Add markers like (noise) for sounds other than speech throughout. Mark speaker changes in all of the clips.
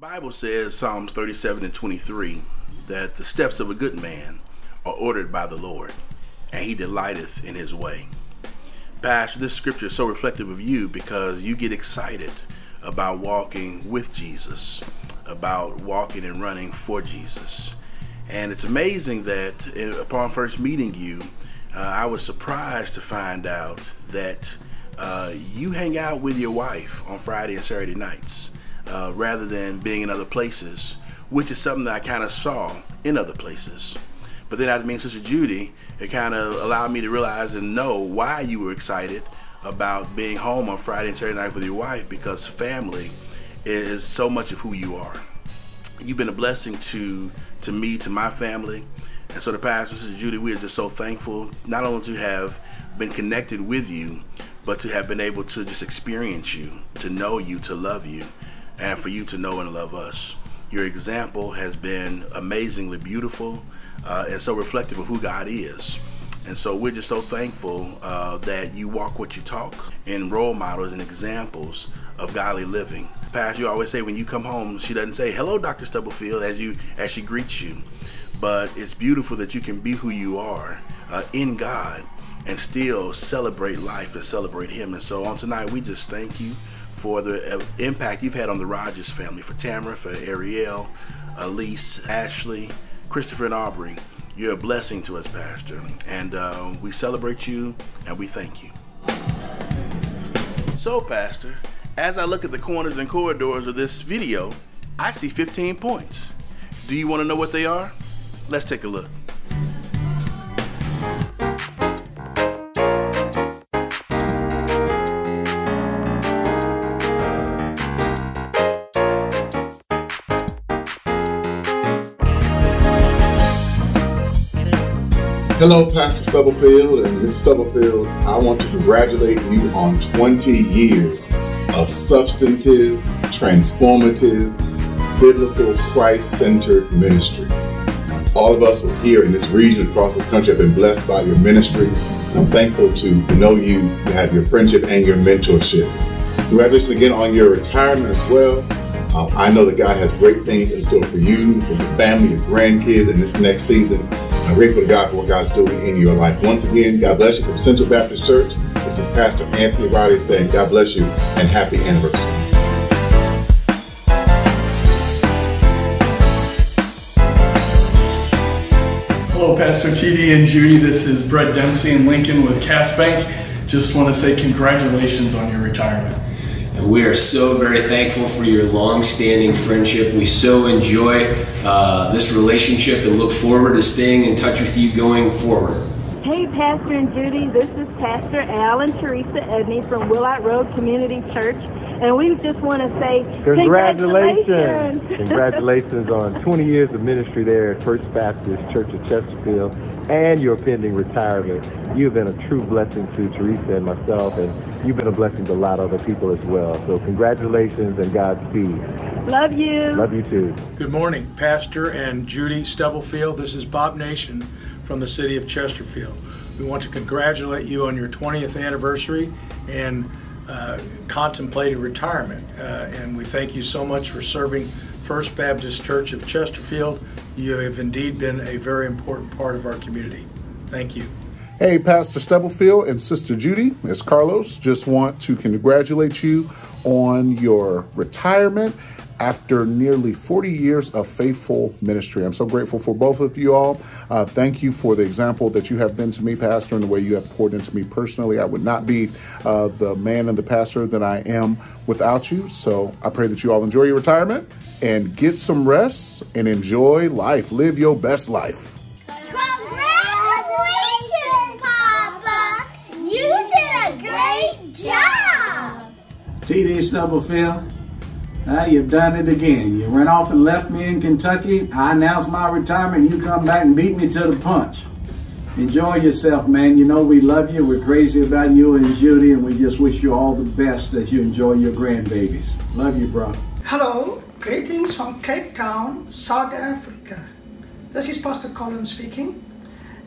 Speaker 1: Bible says, Psalms 37 and 23, that the steps of a good man are ordered by the Lord, and he delighteth in his way. Pastor, this scripture is so reflective of you because you get excited about walking with Jesus, about walking and running for Jesus. And it's amazing that upon first meeting you, uh, I was surprised to find out that uh, you hang out with your wife on Friday and Saturday nights uh, rather than being in other places, which is something that I kind of saw in other places. But then after meeting Sister Judy, it kind of allowed me to realize and know why you were excited about being home on Friday and Saturday night with your wife because family is so much of who you are. You've been a blessing to to me, to my family. And so the pastor, Sister Judy, we are just so thankful not only to have been connected with you, but to have been able to just experience you, to know you, to love you, and for you to know and love us. Your example has been amazingly beautiful uh, and so reflective of who God is. And so we're just so thankful uh, that you walk what you talk in role models and examples of godly living. Pastor, you always say when you come home, she doesn't say hello, Dr. Stubblefield, as you as she greets you, but it's beautiful that you can be who you are uh, in God and still celebrate life and celebrate Him. And so on tonight, we just thank you for the uh, impact you've had on the Rogers family, for Tamara, for Ariel, Elise, Ashley, Christopher, and Aubrey. You're a blessing to us, Pastor, and uh, we celebrate you and we thank you. So, Pastor, as I look at the corners and corridors of this video, I see 15 points. Do you want to know what they are? Let's take a look.
Speaker 2: Hello, Pastor Stubblefield and Mrs. Stubblefield. I want to congratulate you on 20 years of substantive, transformative, biblical, Christ centered ministry. All of us here in this region across this country have been blessed by your ministry. I'm thankful to know you, to have your friendship and your mentorship. Congratulations again on your retirement as well. Uh, I know that God has great things in store for you, for your family, your grandkids in this next season. I'm grateful to God for what God's doing in your life. Once again, God bless you from Central Baptist Church. This is Pastor Anthony Riley saying, God bless you and happy anniversary.
Speaker 3: Hello, Pastor TD and Judy. This is Brett Dempsey in Lincoln with Cass Bank. Just want to say congratulations on your retirement.
Speaker 4: And we are so very thankful for your long-standing friendship. We so enjoy uh, this relationship and look forward to staying in touch with you going forward.
Speaker 5: Hey, Pastor and Judy, this is Pastor Al and Teresa Edney from Willard Road Community Church, and we just want to say
Speaker 6: congratulations.
Speaker 5: Congratulations, (laughs)
Speaker 6: congratulations on 20 years of ministry there at First Baptist Church of Chesterfield and your pending retirement. You've been a true blessing to Teresa and myself, and you've been a blessing to a lot of other people as well. So congratulations and Godspeed.
Speaker 5: Love you.
Speaker 6: Love you too.
Speaker 7: Good morning, Pastor and Judy Stubblefield. This is Bob Nation from the city of Chesterfield. We want to congratulate you on your 20th anniversary and uh, contemplated retirement. Uh, and we thank you so much for serving First Baptist Church of Chesterfield. You have indeed been a very important part of our community. Thank you.
Speaker 8: Hey, Pastor Stubblefield and Sister Judy, it's Carlos. Just want to congratulate you on your retirement after nearly 40 years of faithful ministry. I'm so grateful for both of you all. Uh, thank you for the example that you have been to me, Pastor, and the way you have poured into me personally. I would not be uh, the man and the pastor that I am without you. So I pray that you all enjoy your retirement and get some rest and enjoy life. Live your best life.
Speaker 9: Congratulations, Papa! You did a great job!
Speaker 10: TD Stubblefield, uh, you've done it again. You went off and left me in Kentucky. I announced my retirement. You come back and beat me to the punch. Enjoy yourself, man. You know we love you. We're crazy about you and Judy, and we just wish you all the best as you enjoy your grandbabies. Love you, bro.
Speaker 11: Hello, greetings from Cape Town, South Africa. This is Pastor Colin speaking,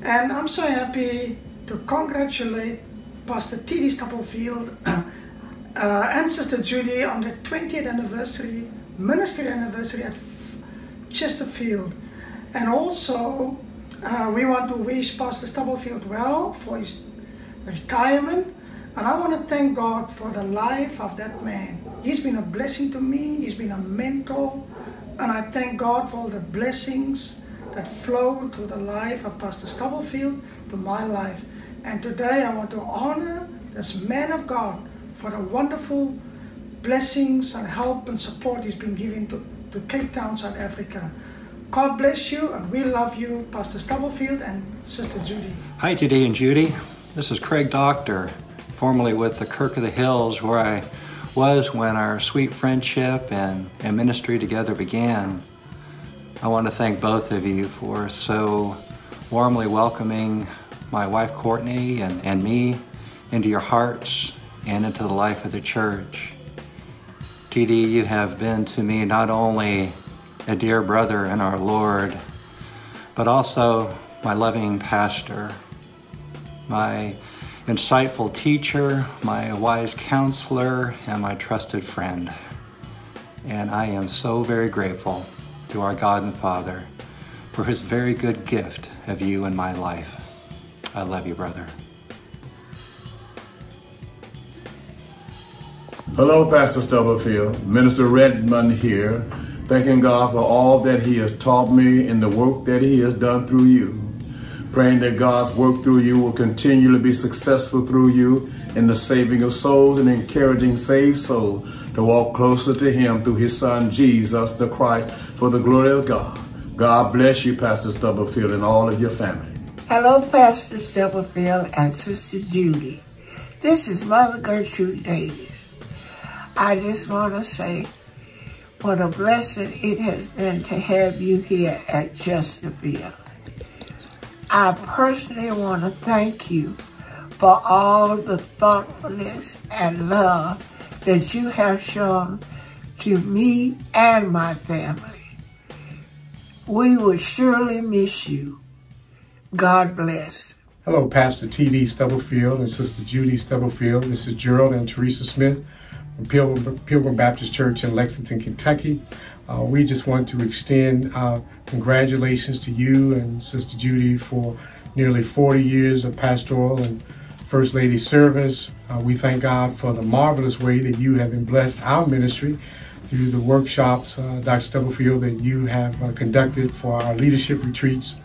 Speaker 11: and I'm so happy to congratulate Pastor T.D. Stubblefield (clears throat) uh, and Sister Judy on the 20th anniversary ministry anniversary at Chesterfield. And also, uh, we want to wish Pastor Stubblefield well for his retirement. And I want to thank God for the life of that man. He's been a blessing to me, he's been a mentor. And I thank God for all the blessings that flow through the life of Pastor Stubblefield to my life. And today I want to honor this man of God for the wonderful blessings and help and support he's been giving to, to Cape Town, South Africa. God bless you, and we love you, Pastor Stubblefield and Sister Judy.
Speaker 12: Hi, Judy and Judy. This is Craig Doctor, formerly with the Kirk of the Hills, where I was when our sweet friendship and, and ministry together began. I want to thank both of you for so warmly welcoming my wife Courtney and, and me into your hearts and into the life of the church. TD, you have been to me not only a dear brother in our Lord, but also my loving pastor, my insightful teacher, my wise counselor, and my trusted friend. And I am so very grateful to our God and Father for his very good gift of you in my life. I love you, brother.
Speaker 13: Hello, Pastor Stubblefield. Minister Redmond here, thanking God for all that he has taught me and the work that he has done through you. Praying that God's work through you will continue to be successful through you in the saving of souls and encouraging saved souls to walk closer to him through his son, Jesus the Christ, for the glory of God. God bless you, Pastor Stubblefield, and all of your family.
Speaker 14: Hello, Pastor Stubblefield and Sister Judy. This is Mother Gertrude Davis. I just want to say what a blessing it has been to have you here at Chesterfield. I personally want to thank you for all the thoughtfulness and love that you have shown to me and my family. We will surely miss you. God bless.
Speaker 15: Hello, Pastor T.D. Stubblefield and Sister Judy Stubblefield. This is Gerald and Teresa Smith Pilgrim, Pilgrim Baptist Church in Lexington, Kentucky. Uh, we just want to extend uh, congratulations to you and Sister Judy for nearly 40 years of pastoral and First Lady service. Uh, we thank God for the marvelous way that you have been blessed our ministry through the workshops, uh, Dr. Stubblefield, that you have uh, conducted for our leadership retreats,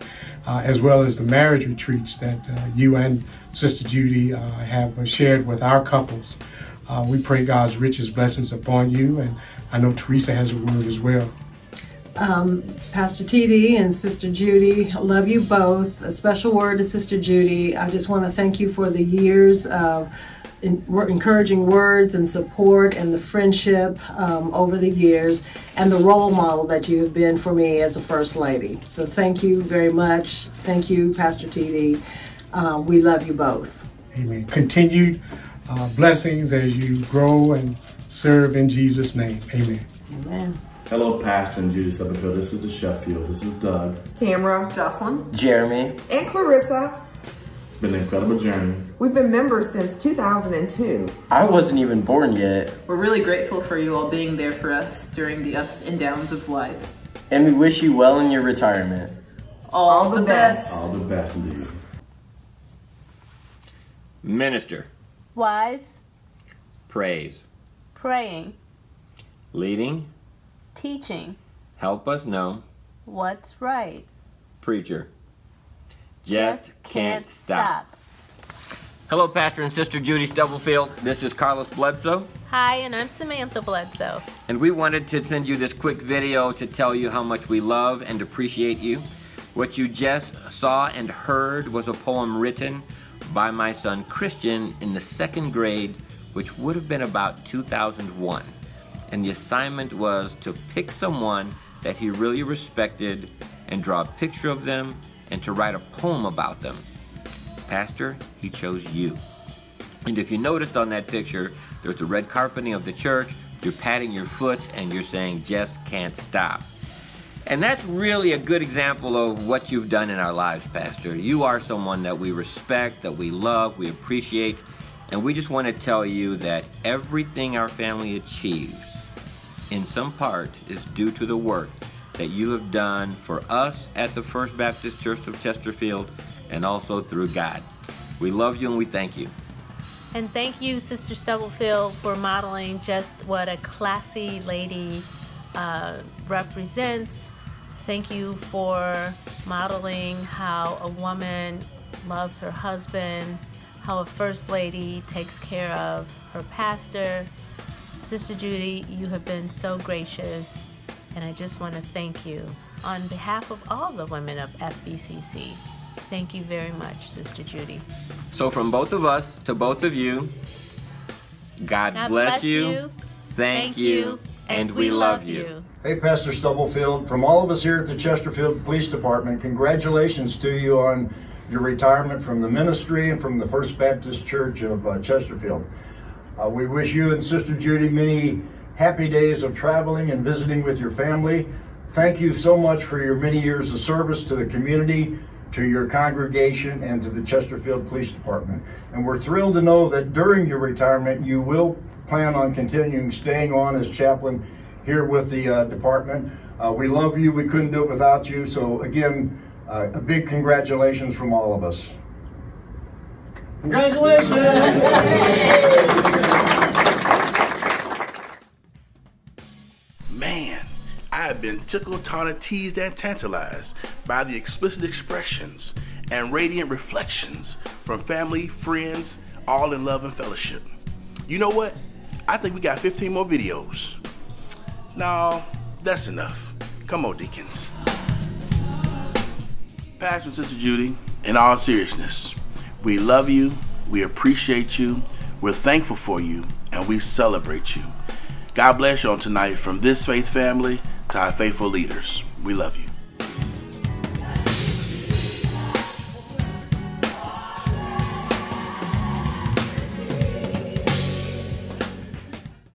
Speaker 15: uh, as well as the marriage retreats that you and Sister Judy have shared with our couples. Uh, we pray God's richest blessings upon you, and I know Teresa has a word as well.
Speaker 16: Um, Pastor TD and Sister Judy, love you both. A special word to Sister Judy. I just want to thank you for the years of encouraging words and support and the friendship um, over the years and the role model that you have been for me as a First Lady. So thank you very much. Thank you, Pastor TD. Uh, we love you both.
Speaker 15: Amen. Continued uh, blessings as you grow and serve in Jesus' name. Amen.
Speaker 16: Amen.
Speaker 17: Hello, Pastor and Judy Stubblefield. This is the Sheffield. This is Doug.
Speaker 18: Tamra. Jocelyn.
Speaker 19: Jeremy.
Speaker 18: And Clarissa.
Speaker 17: It's been an incredible journey.
Speaker 18: We've been members since 2002.
Speaker 19: I wasn't even born yet.
Speaker 20: We're really grateful for you all being there for us during the ups and downs of life.
Speaker 19: And we wish you well in your retirement.
Speaker 20: All, all the, the best.
Speaker 17: best. All the best indeed.
Speaker 21: Minister.
Speaker 22: Wise.
Speaker 21: Praise.
Speaker 22: Praying.
Speaker 21: Leading.
Speaker 22: Teaching.
Speaker 21: Help us know.
Speaker 22: What's right.
Speaker 21: Preacher. Just,
Speaker 22: Just
Speaker 21: can't,
Speaker 22: can't
Speaker 21: stop.
Speaker 22: stop.
Speaker 21: Hello, Pastor and Sister Judy Stubblefield. This is Carlos Bledsoe.
Speaker 22: Hi, and I'm Samantha Bledsoe.
Speaker 21: And we wanted to send you this quick video to tell you how much we love and appreciate you. What you just saw and heard was a poem written by my son Christian in the second grade, which would have been about 2001. And the assignment was to pick someone that he really respected and draw a picture of them and to write a poem about them. Pastor, he chose you. And if you noticed on that picture, there's the red carpeting of the church, you're patting your foot and you're saying, just can't stop. And that's really a good example of what you've done in our lives, Pastor. You are someone that we respect, that we love, we appreciate, and we just want to tell you that everything our family achieves in some part, is due to the work that you have done for us at the First Baptist Church of Chesterfield and also through God. We love you and we thank you.
Speaker 22: And thank you, Sister Stubblefield, for modeling just what a classy lady uh, represents. Thank you for modeling how a woman loves her husband, how a first lady takes care of her pastor. Sister Judy, you have been so gracious, and I just want to thank you on behalf of all the women of FBCC. Thank you very much, Sister Judy.
Speaker 21: So, from both of us to both of you, God,
Speaker 22: God
Speaker 21: bless,
Speaker 22: bless
Speaker 21: you,
Speaker 22: you,
Speaker 21: thank,
Speaker 22: thank
Speaker 21: you,
Speaker 22: you,
Speaker 21: and,
Speaker 22: and
Speaker 21: we,
Speaker 22: we
Speaker 21: love
Speaker 22: love
Speaker 21: you.
Speaker 22: you.
Speaker 23: Hey, Pastor Stubblefield, from all of us here at the Chesterfield Police Department, congratulations to you on your retirement from the ministry and from the First Baptist Church of uh, Chesterfield. Uh, we wish you and Sister Judy many happy days of traveling and visiting with your family. Thank you so much for your many years of service to the community, to your congregation, and to the Chesterfield Police Department. And we're thrilled to know that during your retirement, you will plan on continuing staying on as chaplain here with the uh, department. Uh, we love you. We couldn't do it without you. So again, uh, a big congratulations from all of us.
Speaker 1: Man, (laughs) have been tickled, taunted, teased, and tantalized by the explicit expressions and radiant reflections from family, friends, all in love and fellowship. You know what? I think we got 15 more videos. No, that's enough. Come on, deacons. Pastor Sister Judy, in all seriousness, we love you, we appreciate you, we're thankful for you, and we celebrate you. God bless you on tonight from this faith family to our faithful leaders. We love you.